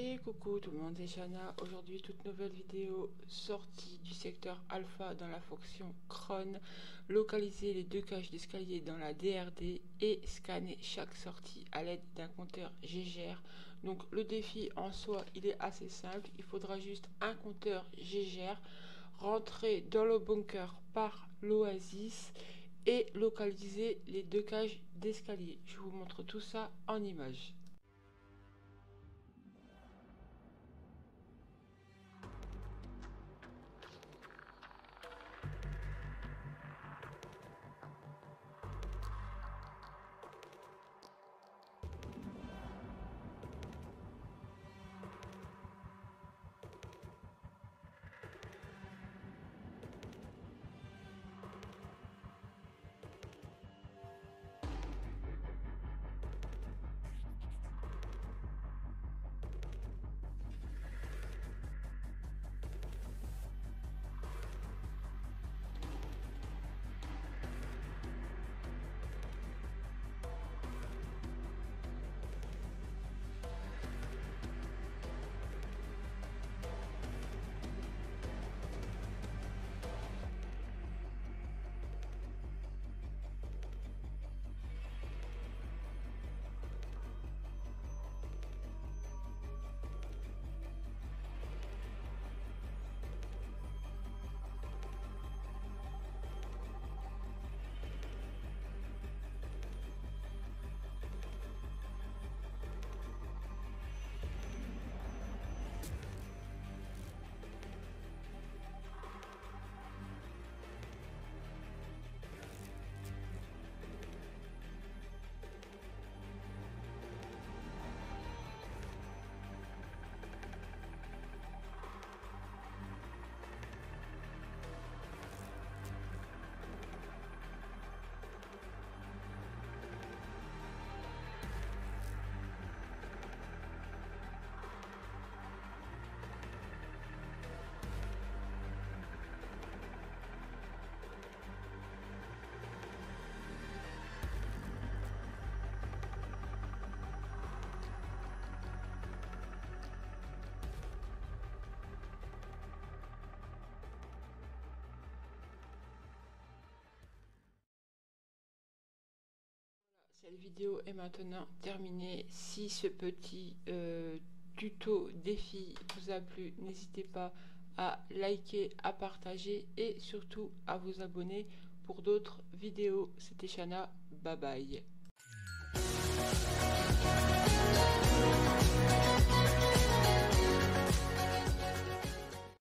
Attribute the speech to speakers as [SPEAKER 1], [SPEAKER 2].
[SPEAKER 1] c'est Shana. Aujourd'hui, toute nouvelle vidéo sortie du secteur alpha dans la fonction cron. Localiser les deux caches d'escalier dans la DRD et scanner chaque sortie à l'aide d'un compteur GGR. Donc le défi en soi, il est assez simple. Il faudra juste un compteur GGR rentrer dans le bunker par l'oasis et localiser les deux cages d'escalier. Je vous montre tout ça en image. Cette vidéo est maintenant terminée. Si ce petit euh, tuto défi vous a plu, n'hésitez pas à liker, à partager et surtout à vous abonner pour d'autres vidéos. C'était Shana, bye bye.